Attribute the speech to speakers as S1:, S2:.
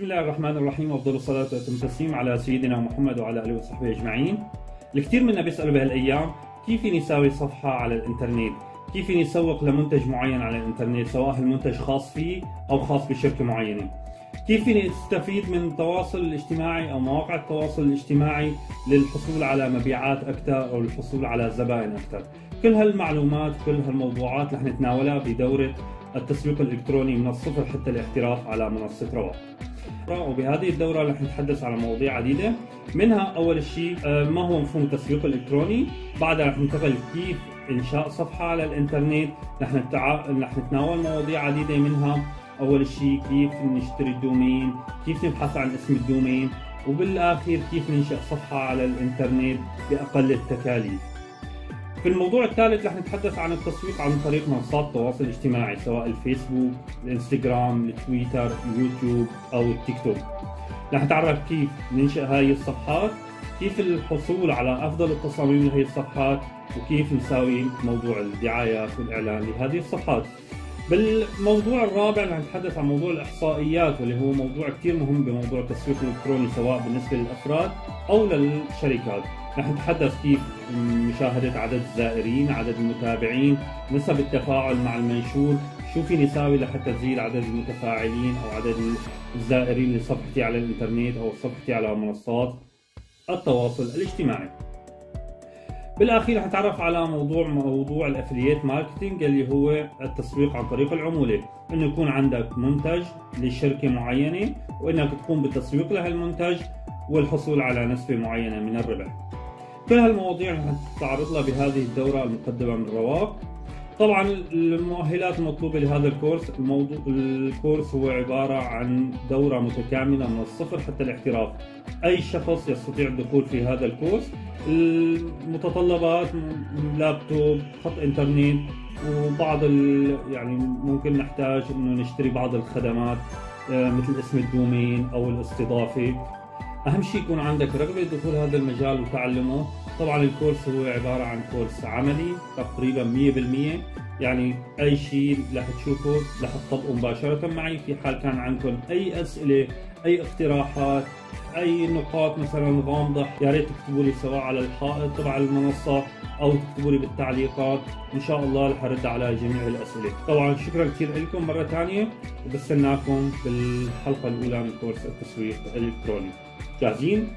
S1: بسم الله الرحمن الرحيم وأفضل الصلاة واتم التسليم على سيدنا محمد وعلى آله وصحبه أجمعين. الكثير منا بيسألوا بهالأيام كيف فيني اساوي صفحه على الإنترنت؟ كيف فيني اسوق لمنتج معين على الإنترنت سواء المنتج خاص فيه أو خاص بشركة معينة؟ كيف فيني استفيد من التواصل الاجتماعي أو مواقع التواصل الاجتماعي للحصول على مبيعات أكثر أو الحصول على زبائن أكثر؟ كل هالمعلومات كل هالموضوعات رح نتناولها بدورة التسويق الإلكتروني من الصفر حتى الاحتراف على منصة رواق. وبهذه الدورة رح نتحدث على مواضيع عديدة. منها أول شيء آه، ما هو مفهوم التسويق الإلكتروني؟ بعدها رح ننتقل كيف إنشاء صفحة على الإنترنت. رح نتع... رح نتناول مواضيع عديدة منها. أول شيء كيف نشتري ال domain؟ كيف نبحث عن اسم ال domain؟ وبالآخر كيف ننشئ صفحة على الإنترنت بأقل التكاليف؟ في الموضوع الثالث رح نتحدث عن التسويق عن طريق منصات التواصل الاجتماعي سواء الفيسبوك، الانستغرام، التويتر، اليوتيوب أو التيك توك. رح نتعرف كيف ننشئ هاي الصفحات، كيف الحصول على أفضل التصاميم لهي الصفحات، وكيف نساوي موضوع الدعايات والإعلان لهذه الصفحات. بالموضوع الرابع رح نتحدث عن موضوع الإحصائيات واللي هو موضوع كثير مهم بموضوع التسويق الإلكتروني سواء بالنسبة للأفراد أو للشركات. رح نتحدث كيف مشاهدة عدد الزائرين، عدد المتابعين، نسب التفاعل مع المنشور، شو فيني اساوي لحتى تزيد عدد المتفاعلين أو عدد الزائرين لصفحتي على الإنترنت أو صفحتي على منصات التواصل الاجتماعي. بالأخير رح نتعرف على موضوع موضوع ال affiliate marketing اللي هو التسويق عن طريق العمولة، إنه يكون عندك منتج لشركة معينة وإنك تقوم بالتسويق لهالمنتج والحصول على نسبة معينة من الربح. كل هالمواضيع رح نتعرض لها بهذه الدورة المقدمة من رواق. طبعا المؤهلات المطلوبة لهذا الكورس الموضوع الكورس هو عبارة عن دورة متكاملة من الصفر حتى الاحتراف أي شخص يستطيع الدخول في هذا الكورس المتطلبات لابتوب خط إنترنت وبعض يعني ممكن نحتاج إنه نشتري بعض الخدمات آه، مثل اسم ال domain أو الاستضافة. أهم شيء يكون عندك رغبة دخول هذا المجال وتعلمه. طبعا الكورس هو عبارة عن كورس عملي تقريبا 100% يعني أي شيء رح تشوفه رح تطبقه مباشرة معي. في حال كان عندكم أي أسئلة أي اقتراحات أي نقاط مثلا غامضة يا ريت تكتبوا لي سواء على الحائط تبع المنصة أو تكتبوا لي بالتعليقات. إن شاء الله رح أرد على جميع الأسئلة. طبعا شكرا كثير لكم مرة ثانية. وبستناكم بالحلقة الأولى من كورس التسويق الإلكتروني. جاهزين؟